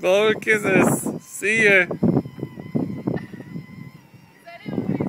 Blow kisses. See ya.